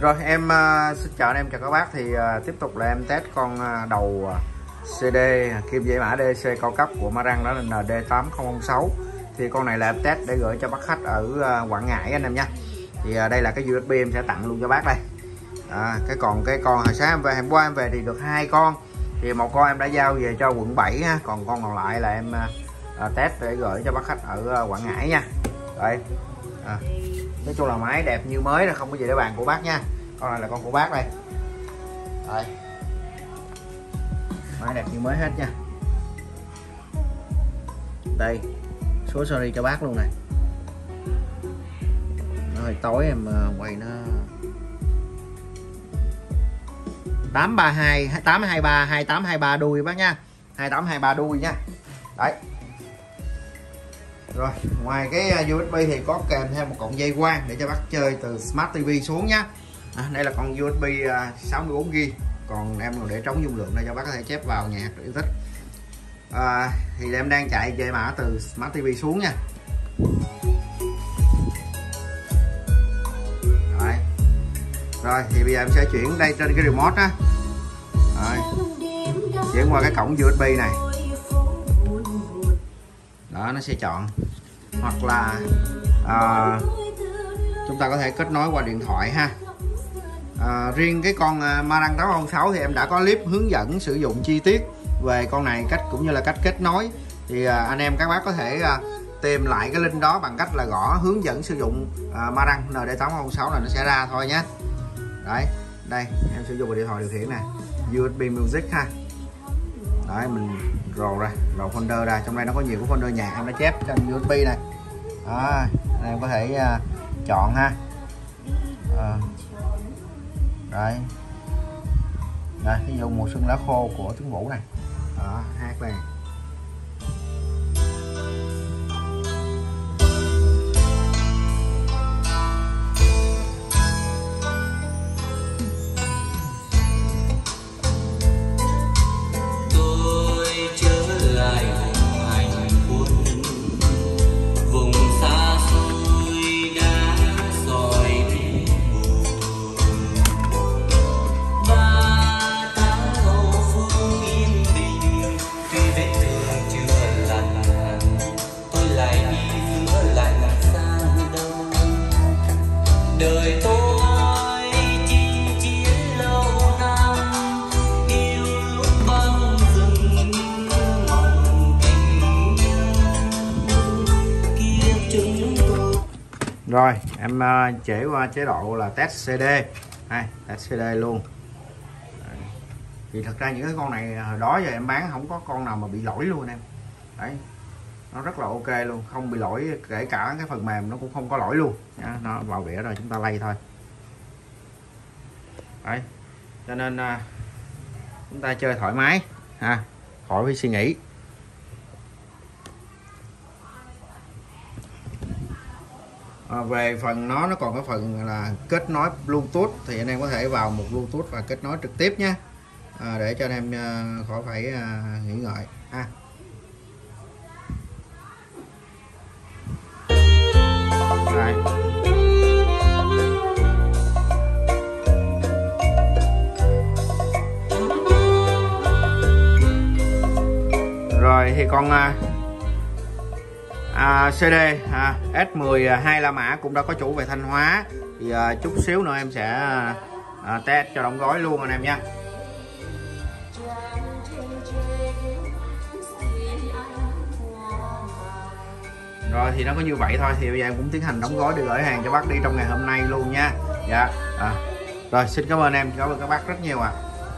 Rồi em uh, xin chào anh em chào các bác. Thì uh, tiếp tục là em test con uh, đầu CD kim dây mã DC cao cấp của Marang đó là ND8006 thì con này là em test để gửi cho bác khách ở uh, Quảng Ngãi anh em nha. Thì uh, đây là cái USB em sẽ tặng luôn cho bác đây. À, cái còn cái con hồi sáng em về hôm qua em về thì được hai con. Thì một con em đã giao về cho quận 7 ha. Còn con còn lại là em uh, test để gửi cho bác khách ở uh, Quảng Ngãi nha. Đây à, nói chung là máy đẹp như mới là không có gì để bàn của bác nha. Con này là con của bác đây. Đây. Máy đẹp như mới hết nha. Đây số sorry cho bác luôn này. Nó hơi tối em ờ, quay nó 832 823 2823 đuôi bác nha. 2823 đuôi nha. Đấy rồi ngoài cái à, USB thì có kèm thêm một cọng dây quang để cho bác chơi từ Smart TV xuống nhá. À, đây là con USB 64GB à, còn em còn để trống dung lượng để cho bác có thể chép vào nhạc yêu thích. À, thì em đang chạy dây mã từ Smart TV xuống nha. Rồi, rồi thì bây giờ em sẽ chuyển đây trên cái remote á. Rồi. Chuyển qua cái cổng USB này. Đó nó sẽ chọn hoặc là à, chúng ta có thể kết nối qua điện thoại ha. À, riêng cái con à, Marang 806 thì em đã có clip hướng dẫn sử dụng chi tiết về con này cách cũng như là cách kết nối. Thì à, anh em các bác có thể à, tìm lại cái link đó bằng cách là gõ hướng dẫn sử dụng à, Marang ND806 là nó sẽ ra thôi nhé. Đấy đây em sử dụng điện thoại điều khiển nè. USB Music ha đấy mình rồ ra rồ folder ra. Trong đây nó có nhiều cái folder nhà em đã chép trên USB này. Đó, em có thể uh, chọn ha. À, đấy. Đây ví dụ mùa xuân lá khô của tướng vũ này. Đó, hát này đời tôi chinh chiến lâu năm, yêu lúc băng rừng tình kiếp chúng tôi. Rồi, em ờ, chế qua chế độ là test CD đây, test CD luôn. Thì thật ra những cái con này ờ, hồi đó giờ em bán không có con nào mà bị lỗi luôn em. Đấy nó rất là ok luôn không bị lỗi kể cả cái phần mềm nó cũng không có lỗi luôn Nha. nó vào vỉa rồi chúng ta lay thôi đấy cho nên à, chúng ta chơi thoải mái ha khỏi phải suy nghĩ à, về phần nó nó còn có phần là kết nối bluetooth thì anh em có thể vào một bluetooth và kết nối trực tiếp nhé à, để cho anh em à, khỏi phải à, nghĩ ngợi ha à. Rồi thì con à, à, CD à, S10 à, hai La Mã cũng đã có chủ về Thanh Hóa thì à, chút xíu nữa em sẽ à, à test cho đóng gói luôn anh em nha rồi thì nó có như vậy thôi thì bây giờ em cũng tiến hành đóng gói để gửi hàng cho bác đi trong ngày hôm nay luôn nha dạ à. rồi xin cảm ơn em cảm ơn các bác rất nhiều ạ à.